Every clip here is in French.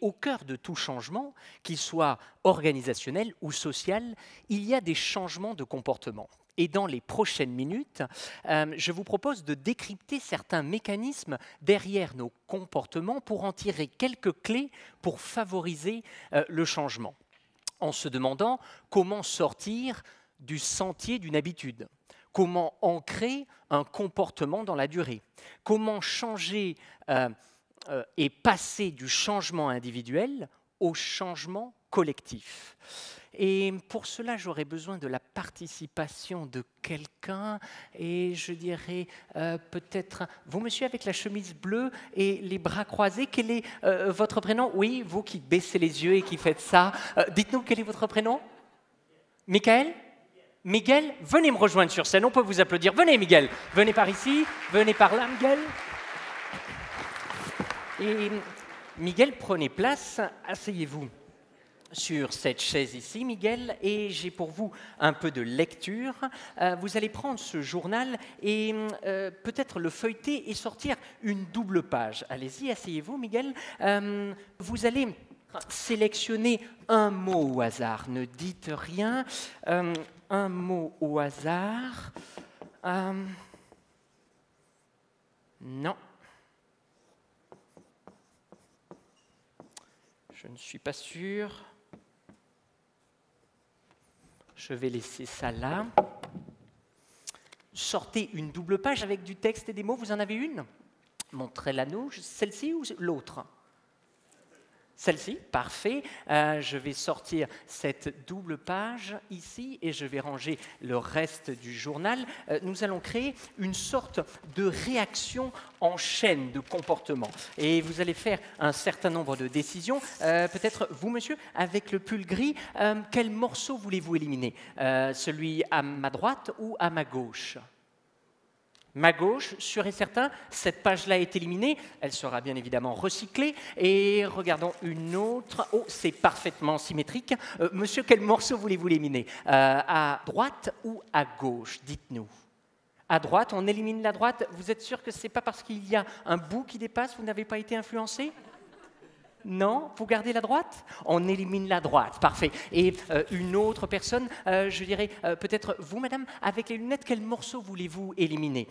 au cœur de tout changement, qu'il soit organisationnel ou social, il y a des changements de comportement. Et dans les prochaines minutes, euh, je vous propose de décrypter certains mécanismes derrière nos comportements pour en tirer quelques clés pour favoriser euh, le changement. En se demandant comment sortir du sentier d'une habitude, comment ancrer un comportement dans la durée, comment changer euh, et passer du changement individuel au changement collectif. Et pour cela, j'aurais besoin de la participation de quelqu'un. Et je dirais euh, peut-être, vous, monsieur, avec la chemise bleue et les bras croisés, quel est euh, votre prénom? Oui, vous qui baissez les yeux et qui faites ça. Euh, dites-nous quel est votre prénom? Michael? Miguel, venez me rejoindre sur scène, on peut vous applaudir. Venez, Miguel, venez par ici, venez par là, Miguel. Et Miguel, prenez place, asseyez-vous sur cette chaise ici, Miguel, et j'ai pour vous un peu de lecture. Euh, vous allez prendre ce journal et euh, peut-être le feuilleter et sortir une double page. Allez-y, asseyez-vous, Miguel. Euh, vous allez sélectionner un mot au hasard. Ne dites rien. un mot au hasard. non. Je ne suis pas sûr. Je vais laisser ça là. Sortez une double page avec du texte et des mots. Vous en avez une? Montrez-la nous. Celle-ci ou l'autre? Celle-ci, parfait. Euh, je vais sortir cette double page ici et je vais ranger le reste du journal. Euh, nous allons créer une sorte de réaction en chaîne de comportement. Et vous allez faire un certain nombre de décisions. Euh, peut-être vous, monsieur, avec le pull gris, quel morceau voulez-vous éliminer? Celui à ma droite ou à ma gauche? Ma gauche, sûr et certain, cette page-là est éliminée, elle sera bien évidemment recyclée. Et regardons une autre. Oh, c'est parfaitement symétrique. Euh, monsieur, quel morceau voulez-vous éliminer? Euh, À droite ou à gauche? Dites-nous. À droite, on élimine la droite. Vous êtes sûr que ce n'est pas parce qu'il y a un bout qui dépasse, vous n'avez pas été influencé? Non? Vous gardez la droite? On élimine la droite, parfait. Et euh, une autre personne, euh, je dirais euh, peut-être vous, madame, avec les lunettes, quel morceau voulez-vous éliminer?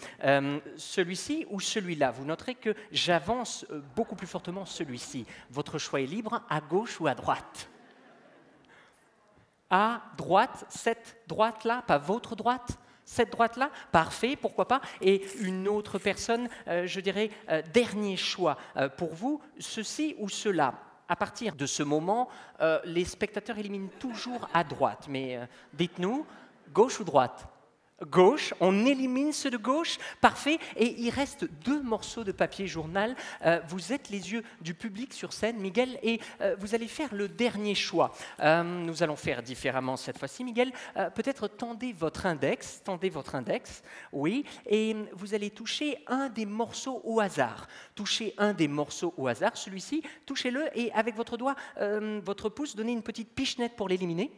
Celui-ci ou celui-là? Vous noterez que j'avance beaucoup plus fortement celui-ci. Votre choix est libre, à gauche ou à droite? À droite, cette droite-là, pas votre droite? Cette droite-là, parfait, pourquoi pas. Et une autre personne, euh, je dirais, euh, dernier choix euh, pour vous, ceci ou cela. À partir de ce moment, les spectateurs éliminent toujours à droite. Mais dites-nous, gauche ou droite? Gauche, on élimine ceux de gauche, parfait, et il reste deux morceaux de papier journal. Euh, vous êtes les yeux du public sur scène, Miguel, et euh, vous allez faire le dernier choix. Euh, nous allons faire différemment cette fois-ci, Miguel. Peut-être tendez votre index, tendez votre index, oui, et vous allez toucher un des morceaux au hasard. Touchez un des morceaux au hasard, celui-ci, touchez-le, et avec votre doigt, votre pouce, donnez une petite pichenette pour l'éliminer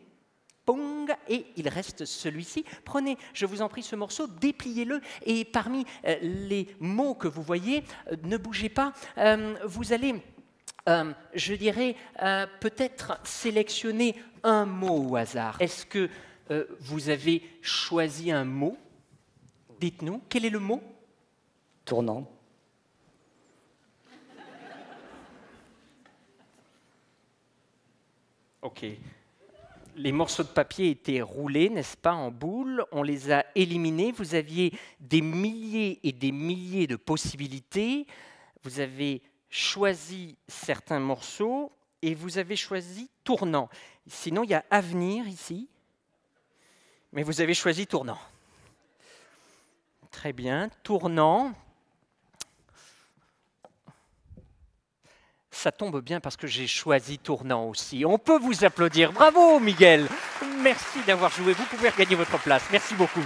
et il reste celui-ci. Prenez, je vous en prie, ce morceau, dépliez-le, et parmi euh, les mots que vous voyez, euh, ne bougez pas, euh, vous allez, je dirais, peut-être sélectionner un mot au hasard. Est-ce que vous avez choisi un mot? Dites-nous, quel est le mot? Tournant. Ok les morceaux de papier étaient roulés, n'est-ce pas, en boule. On les a éliminés. Vous aviez des milliers et des milliers de possibilités. Vous avez choisi certains morceaux et vous avez choisi tournant. Sinon, il y a avenir ici, mais vous avez choisi tournant. Très bien, tournant. Ça tombe bien parce que j'ai choisi tournant aussi. On peut vous applaudir. Bravo, Miguel. Merci d'avoir joué. Vous pouvez regagner votre place. Merci beaucoup.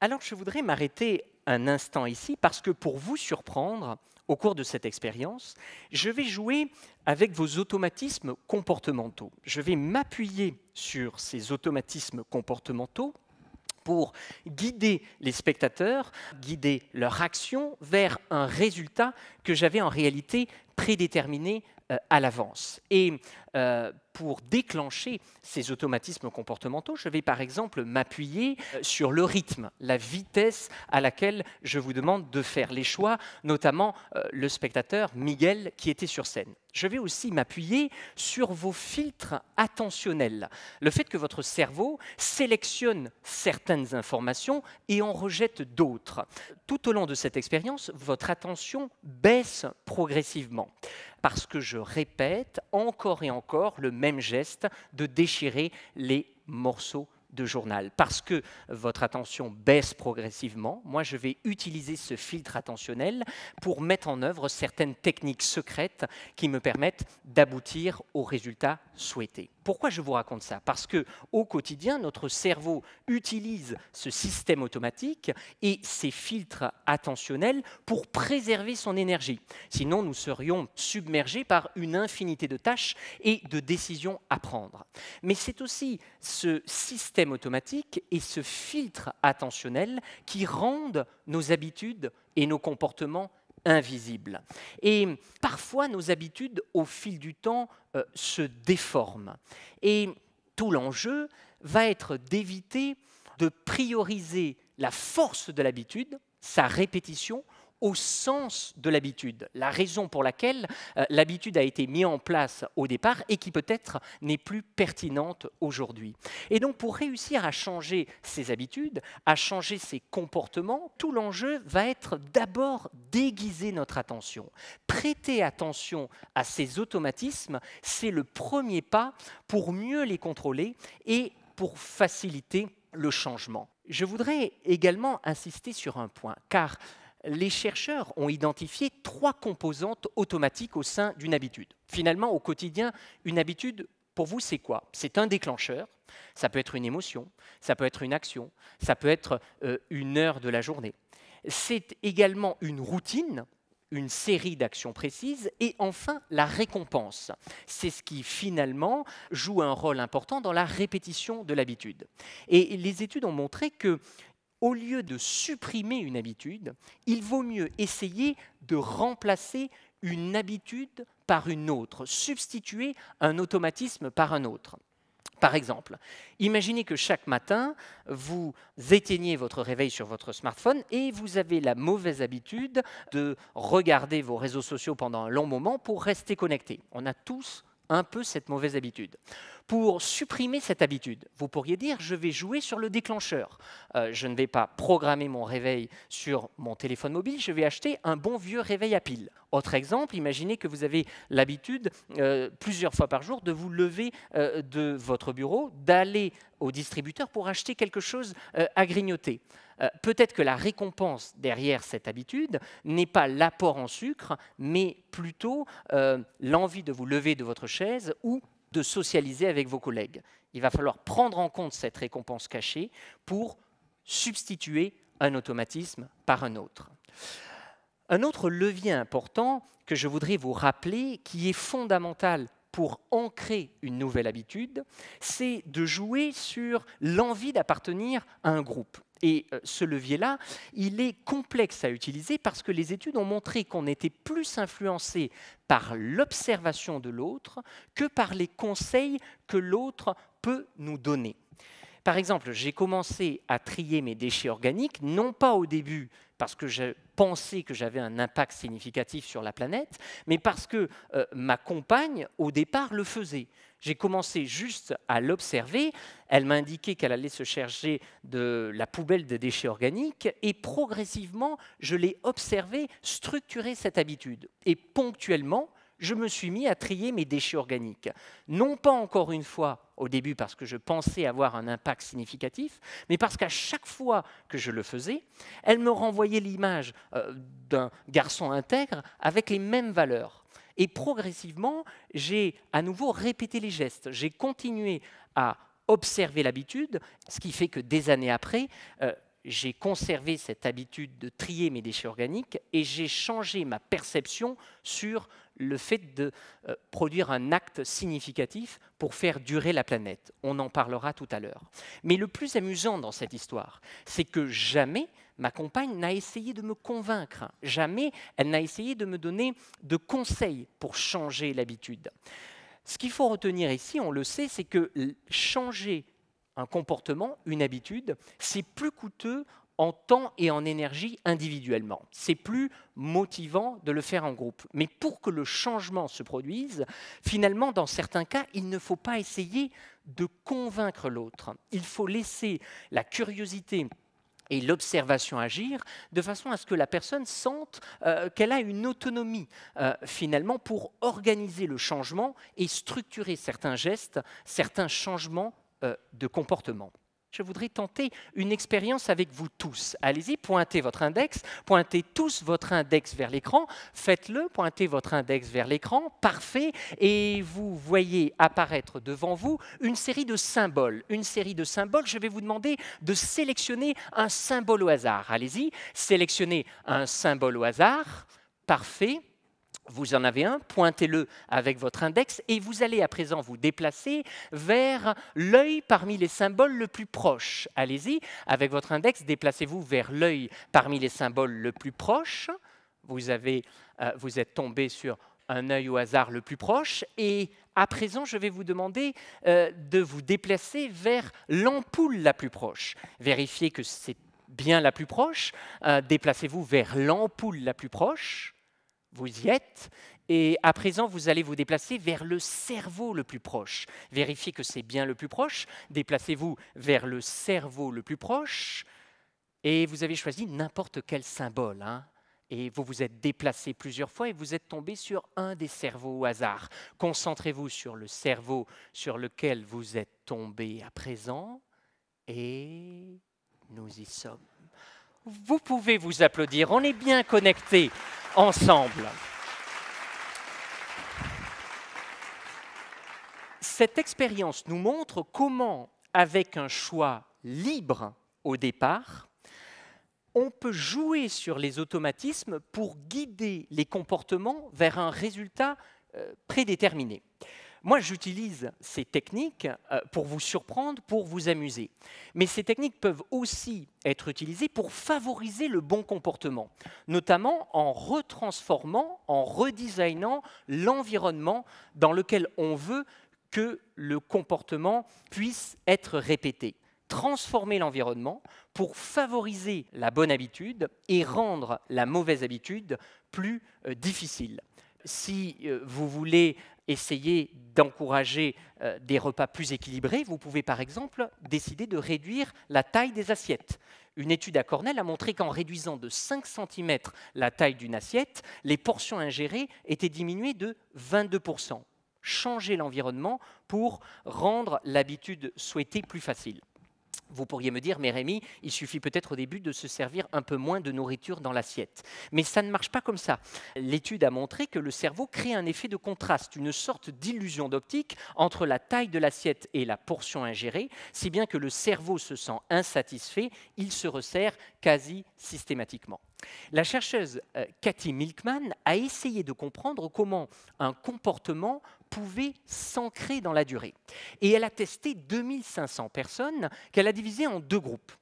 Alors, je voudrais m'arrêter un instant ici parce que pour vous surprendre, au cours de cette expérience, je vais jouer avec vos automatismes comportementaux. Je vais m'appuyer sur ces automatismes comportementaux pour guider les spectateurs, guider leur action vers un résultat que j'avais en réalité prédéterminé euh, à l'avance. Euh, pour déclencher ces automatismes comportementaux, je vais par exemple m'appuyer euh, sur le rythme, la vitesse à laquelle je vous demande de faire les choix, notamment le spectateur Miguel qui était sur scène. Je vais aussi m'appuyer sur vos filtres attentionnels, le fait que votre cerveau sélectionne certaines informations et en rejette d'autres. Tout au long de cette expérience, votre attention baisse progressivement parce que je répète encore et encore le même geste de déchirer les morceaux de journal. Parce que votre attention baisse progressivement, moi je vais utiliser ce filtre attentionnel pour mettre en œuvre certaines techniques secrètes qui me permettent d'aboutir au résultat souhaité. Pourquoi je vous raconte ça? Parce que au quotidien, notre cerveau utilise ce système automatique et ces filtres attentionnels pour préserver son énergie. Sinon, nous serions submergés par une infinité de tâches et de décisions à prendre. Mais c'est aussi ce système automatique et ce filtre attentionnel qui rendent nos habitudes et nos comportements invisibles. Et parfois, nos habitudes, au fil du temps, euh, se déforment. Et tout l'enjeu va être d'éviter de prioriser la force de l'habitude, sa répétition, au sens de l'habitude, la raison pour laquelle euh, l'habitude a été mise en place au départ et qui peut-être n'est plus pertinente aujourd'hui. Et donc pour réussir à changer ses habitudes, à changer ses comportements, tout l'enjeu va être d'abord déguiser notre attention. Prêter attention à ces automatismes, c'est le premier pas pour mieux les contrôler et pour faciliter le changement. Je voudrais également insister sur un point, car les chercheurs ont identifié trois composantes automatiques au sein d'une habitude. Finalement, au quotidien, une habitude, pour vous, c'est quoi? C'est un déclencheur, ça peut être une émotion, ça peut être une action, ça peut être euh, une heure de la journée. C'est également une routine, une série d'actions précises, et enfin la récompense. C'est ce qui finalement joue un rôle important dans la répétition de l'habitude. Et les études ont montré que au lieu de supprimer une habitude, il vaut mieux essayer de remplacer une habitude par une autre, substituer un automatisme par un autre. Par exemple, imaginez que chaque matin, vous éteignez votre réveil sur votre smartphone et vous avez la mauvaise habitude de regarder vos réseaux sociaux pendant un long moment pour rester connecté. On a tous un peu cette mauvaise habitude. Pour supprimer cette habitude, vous pourriez dire je vais jouer sur le déclencheur. Euh, je ne vais pas programmer mon réveil sur mon téléphone mobile, je vais acheter un bon vieux réveil à pile. Autre exemple, imaginez que vous avez l'habitude euh, plusieurs fois par jour de vous lever euh, de votre bureau, d'aller au distributeur pour acheter quelque chose à grignoter. Peut-être que la récompense derrière cette habitude n'est pas l'apport en sucre, mais plutôt l'envie de vous lever de votre chaise ou de socialiser avec vos collègues. Il va falloir prendre en compte cette récompense cachée pour substituer un automatisme par un autre. Un autre levier important que je voudrais vous rappeler, qui est fondamental pour ancrer une nouvelle habitude, c'est de jouer sur l'envie d'appartenir à un groupe. Et euh, ce levier-là, il est complexe à utiliser parce que les études ont montré qu'on était plus influencé par l'observation de l'autre que par les conseils que l'autre peut nous donner. Par exemple, j'ai commencé à trier mes déchets organiques, non pas au début parce que je pensais que j'avais un impact significatif sur la planète, mais parce que euh, ma compagne, au départ, le faisait. J'ai commencé juste à l'observer, elle m'a indiqué qu'elle allait se chercher de la poubelle de déchets organiques, et progressivement, je l'ai observé structurer cette habitude. Et ponctuellement, je me suis mis à trier mes déchets organiques. Non pas encore une fois au début parce que je pensais avoir un impact significatif, mais parce qu'à chaque fois que je le faisais, elle me renvoyait l'image euh, d'un garçon intègre avec les mêmes valeurs. Et progressivement, j'ai à nouveau répété les gestes. J'ai continué à observer l'habitude, ce qui fait que des années après, euh, j'ai conservé cette habitude de trier mes déchets organiques et j'ai changé ma perception sur le fait de euh, produire un acte significatif pour faire durer la planète. On en parlera tout à l'heure. Mais le plus amusant dans cette histoire, c'est que jamais ma compagne n'a essayé de me convaincre, jamais elle n'a essayé de me donner de conseils pour changer l'habitude. Ce qu'il faut retenir ici, on le sait, c'est que changer un comportement, une habitude, c'est plus coûteux en temps et en énergie individuellement. C'est plus motivant de le faire en groupe. Mais pour que le changement se produise, finalement, dans certains cas, il ne faut pas essayer de convaincre l'autre. Il faut laisser la curiosité et l'observation agir de façon à ce que la personne sente euh, qu'elle a une autonomie euh, finalement pour organiser le changement et structurer certains gestes, certains changements euh, de comportement je voudrais tenter une expérience avec vous tous. Allez-y, pointez votre index, pointez tous votre index vers l'écran, faites-le, pointez votre index vers l'écran, parfait, et vous voyez apparaître devant vous une série de symboles. Une série de symboles, je vais vous demander de sélectionner un symbole au hasard. Allez-y, sélectionnez un symbole au hasard, parfait. Vous en avez un, pointez-le avec votre index et vous allez à présent vous déplacer vers l'œil parmi les symboles le plus proche. Allez-y, avec votre index, déplacez-vous vers l'œil parmi les symboles le plus proche. Vous, avez, euh, vous êtes tombé sur un œil au hasard le plus proche et à présent, je vais vous demander euh, de vous déplacer vers l'ampoule la plus proche. Vérifiez que c'est bien la plus proche. Euh, déplacez-vous vers l'ampoule la plus proche vous y êtes. Et à présent, vous allez vous déplacer vers le cerveau le plus proche. Vérifiez que c'est bien le plus proche. Déplacez-vous vers le cerveau le plus proche. Et vous avez choisi n'importe quel symbole. Hein. et vous vous êtes déplacé plusieurs fois et vous êtes tombé sur un des cerveaux au hasard. Concentrez-vous sur le cerveau sur lequel vous êtes tombé à présent. Et nous y sommes. Vous pouvez vous applaudir, on est bien connectés ensemble. Cette expérience nous montre comment, avec un choix libre au départ, on peut jouer sur les automatismes pour guider les comportements vers un résultat euh, prédéterminé. Moi, j'utilise ces techniques euh, pour vous surprendre, pour vous amuser. Mais ces techniques peuvent aussi être utilisées pour favoriser le bon comportement, notamment en retransformant, en redesignant l'environnement dans lequel on veut que le comportement puisse être répété transformer l'environnement pour favoriser la bonne habitude et rendre la mauvaise habitude plus euh, difficile. Si euh, vous voulez essayer d'encourager euh, des repas plus équilibrés, vous pouvez par exemple décider de réduire la taille des assiettes. Une étude à Cornell a montré qu'en réduisant de 5 cm la taille d'une assiette, les portions ingérées étaient diminuées de 22%. Changer l'environnement pour rendre l'habitude souhaitée plus facile. Vous pourriez me dire, mais Rémi, il suffit peut-être au début de se servir un peu moins de nourriture dans l'assiette. Mais ça ne marche pas comme ça. L'étude a montré que le cerveau crée un effet de contraste, une sorte d'illusion d'optique entre la taille de l'assiette et la portion ingérée, si bien que le cerveau se sent insatisfait, il se resserre quasi systématiquement. La chercheuse euh, Cathy Milkman a essayé de comprendre comment un comportement pouvait s'ancrer dans la durée. Et elle a testé 2500 personnes qu'elle a divisées en deux groupes.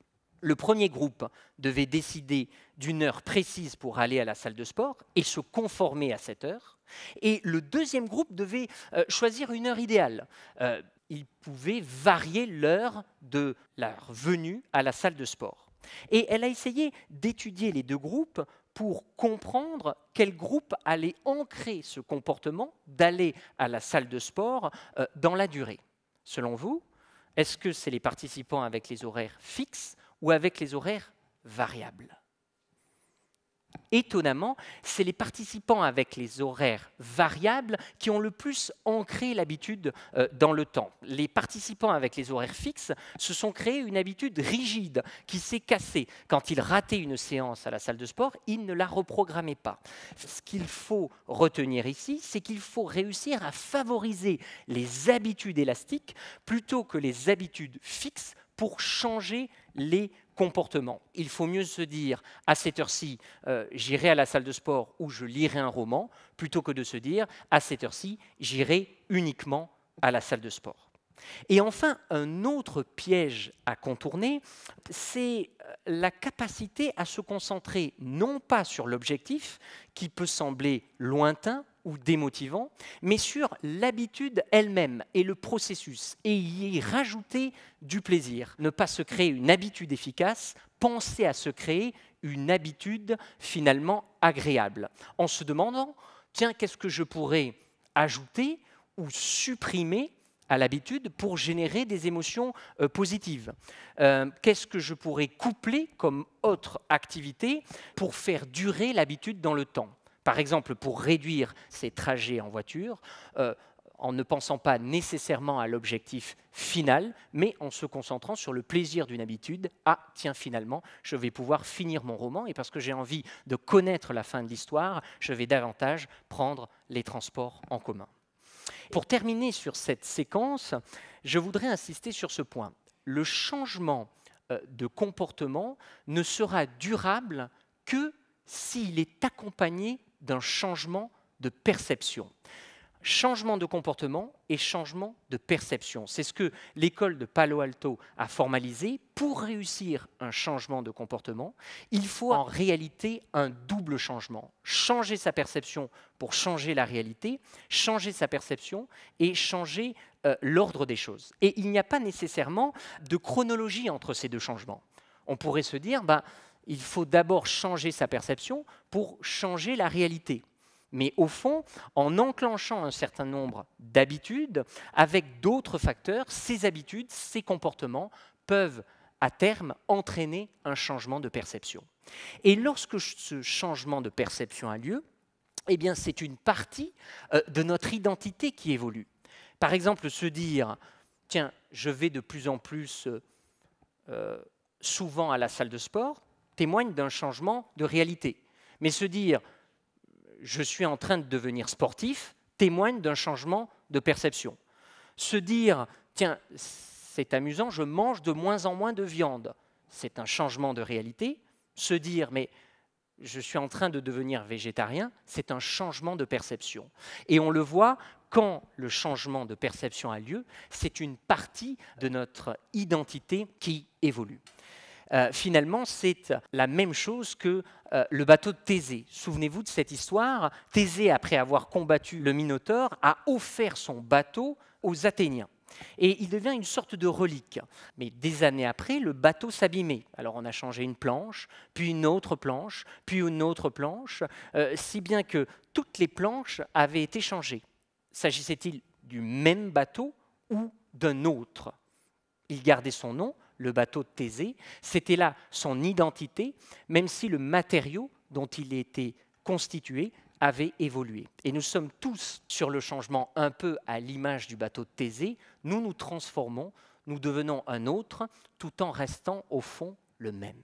Le premier groupe devait décider d'une heure précise pour aller à la salle de sport et se conformer à cette heure. Et le deuxième groupe devait euh, choisir une heure idéale. Euh, ils pouvaient varier l'heure de leur venue à la salle de sport. Et elle a essayé d'étudier les deux groupes pour comprendre quel groupe allait ancrer ce comportement d'aller à la salle de sport euh, dans la durée. Selon vous, est-ce que c'est les participants avec les horaires fixes ou avec les horaires variables? Étonnamment, c'est les participants avec les horaires variables qui ont le plus ancré l'habitude euh, dans le temps. Les participants avec les horaires fixes se sont créés une habitude rigide qui s'est cassée. Quand ils rataient une séance à la salle de sport, ils ne la reprogrammaient pas. Ce qu'il faut retenir ici, c'est qu'il faut réussir à favoriser les habitudes élastiques plutôt que les habitudes fixes pour changer les Il faut mieux se dire, à cette heure-ci, euh, j'irai à la salle de sport ou je lirai un roman, plutôt que de se dire, à cette heure-ci, j'irai uniquement à la salle de sport. Et enfin, un autre piège à contourner, c'est euh, la capacité à se concentrer non pas sur l'objectif, qui peut sembler lointain ou démotivant, mais sur l'habitude elle-même et le processus, et y rajouter du plaisir. Ne pas se créer une habitude efficace, penser à se créer une habitude finalement agréable, en se demandant, tiens, qu'est-ce que je pourrais ajouter ou supprimer à l'habitude pour générer des émotions euh, positives? Euh, Qu'est-ce que je pourrais coupler comme autre activité pour faire durer l'habitude dans le temps? Par exemple, pour réduire ces trajets en voiture, euh, en ne pensant pas nécessairement à l'objectif final, mais en se concentrant sur le plaisir d'une habitude. Ah, tiens, finalement, je vais pouvoir finir mon roman, et parce que j'ai envie de connaître la fin de l'histoire, je vais davantage prendre les transports en commun. Pour terminer sur cette séquence, je voudrais insister sur ce point. Le changement euh, de comportement ne sera durable que s'il est accompagné d'un changement de perception changement de comportement et changement de perception. C'est ce que l'école de Palo Alto a formalisé. Pour réussir un changement de comportement, il faut en réalité un double changement. Changer sa perception pour changer la réalité, changer sa perception et changer euh, l'ordre des choses. Et il n'y a pas nécessairement de chronologie entre ces deux changements. On pourrait se dire, bah, il faut d'abord changer sa perception pour changer la réalité mais au fond, en enclenchant un certain nombre d'habitudes, avec d'autres facteurs, ces habitudes, ces comportements peuvent à terme entraîner un changement de perception. Et lorsque ce changement de perception a lieu, eh bien, c'est une partie euh, de notre identité qui évolue. Par exemple, se dire, tiens, je vais de plus en plus euh, souvent à la salle de sport, témoigne d'un changement de réalité. Mais se dire, je suis en train de devenir sportif témoigne d'un changement de perception. Se dire, tiens, c'est amusant, je mange de moins en moins de viande, c'est un changement de réalité. Se dire, mais je suis en train de devenir végétarien, c'est un changement de perception. Et on le voit, quand le changement de perception a lieu, c'est une partie de notre identité qui évolue. Euh, finalement, c'est la même chose que euh, le bateau de Thésée. Souvenez-vous de cette histoire. Thésée, après avoir combattu le Minotaure, a offert son bateau aux Athéniens. Et il devient une sorte de relique. Mais des années après, le bateau s'abîmait. Alors on a changé une planche, puis une autre planche, puis une autre planche, euh, si bien que toutes les planches avaient été changées. S'agissait-il du même bateau ou d'un autre? Il gardait son nom, le bateau de Thésée. C'était là son identité, même si le matériau dont il était constitué avait évolué. Et nous sommes tous sur le changement un peu à l'image du bateau de Thésée. Nous nous transformons, nous devenons un autre, tout en restant au fond le même.